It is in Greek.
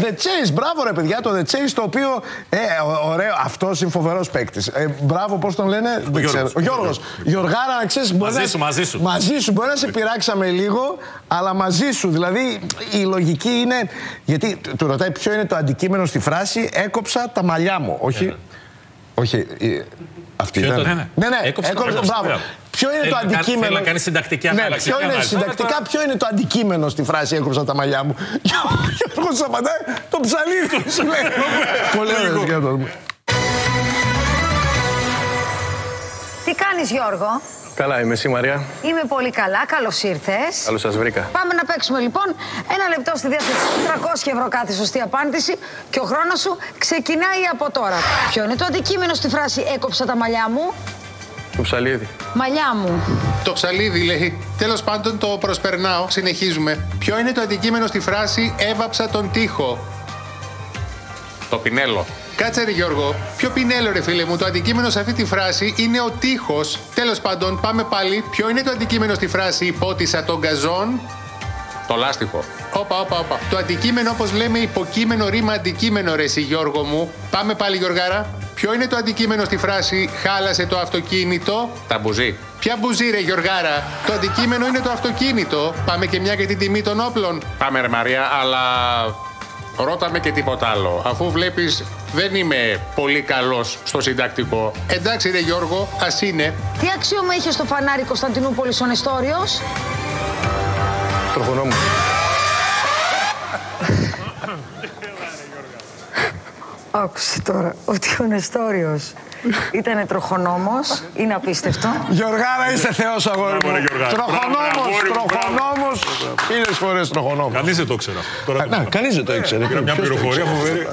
The Chase, μπράβο ρε παιδιά, το The Chase το οποίο. Ε, ω- ωραίο, αυτός είναι φοβερός παίκτης. Ε, μπράβο, πώς τον λένε, δεν Γιώργος. ξέρω. Ο Γιώργος. Γιωργάρα, να ξέρει. Μαζί σου, μαζί σου. Μαζί σου, μπορεί να σε πειράξαμε λίγο, αλλά μαζί σου. Δηλαδή η λογική είναι. Γιατί του ρωτάει ποιο είναι το αντικείμενο στη φράση Έκοψα τα μαλλιά μου. Όχι. Όχι. η- Αυτή Ποιο ήταν. ήταν, ναι. ναι, ναι. Έκοψα τα έκοψα, μαλλιά μου. μπράβο. Μπράβο. Ποιο είναι Θέλει το να κάνει- αντικείμενο. θέλει να κάνει συντακτική ναι, ανάλαξη. ποιο Για είναι να- συντακτικά, ποιο είναι το αντικείμενο στη φράση Έκοψα τα μαλλιά μου. Και ο Γιώργος απαντάει το ψαλίδι. Πολύ ωραίος σκέτος. Τι κάνεις Γιώργο; Καλά, είμαι εσύ Μαρία; Είμαι πολύ καλά, καλώς ήρθες. Καλώς σας βρήκα. Πάμε να παίξουμε λοιπόν ένα λεπτό στη διάθεση 300 ευρώ κάθε σωστή απάντηση και ο χρόνος σου ξεκινάει από τώρα. Ποιο είναι το αντικείμενο στη φράση έκοψα τα μαλλιά μου, Το ψαλίδι. μαλλιά μου. Το ψαλίδι λέει. Τέλος πάντων το προσπερνάω. Συνεχίζουμε. Ποιο είναι το αντικείμενο στη φράση Έβαψα τον τοίχο. Το πινέλο. Κάτσε ρε Γιώργο. Ποιο πινέλο ρε φίλε μου. Το αντικείμενο σε αυτή τη φράση είναι ο τείχος. Τέλος πάντων πάμε πάλι. Ποιο είναι το αντικείμενο στη φράση Υπότισα τον γκαζόν. Το λάστιχο. Όπα, όπα, όπα. Το αντικείμενο, όπως λέμε, υποκείμενο ρήμα αντικείμενο, ρε εσύ Γιώργο μου. Πάμε πάλι, Γιωργάρα. Ποιο είναι το αντικείμενο στη φράση Χάλασε το αυτοκίνητο. Τα μπουζί. Ποια μπουζί, ρε Γιωργάρα; Το αντικείμενο είναι το αυτοκίνητο. Πάμε και μια για την τιμή των όπλων. Πάμε, ρε Μαρία, αλλά. Ρώταμε και τίποτα άλλο. Αφού βλέπεις, δεν είμαι πολύ καλός στο συντακτικό. Εντάξει, ρε Γιώργο, ας είναι. Τι αξίωμα είχε στο φανάρι Κωνσταντινούπολης ο Νεστόριος; Τροχονόμου. Άκουσε τώρα ότι ο Νεστόριος ήταν τροχονόμος, είναι απίστευτο. Γιωργάρα είσαι θεός αγόρι Μπράβο, ρε, μου. Γιωργάρα. Τροχονόμος, Μπράβο, αγόρι μου, μπράβο. τροχονόμος. Χίλιες φορές τροχονόμος. Κανείς δεν το ήξερα. Τώρα Να, κανείς δεν το ήξερε. πήρα μια Ποιος το πληροφορία ήξερε; φοβερή.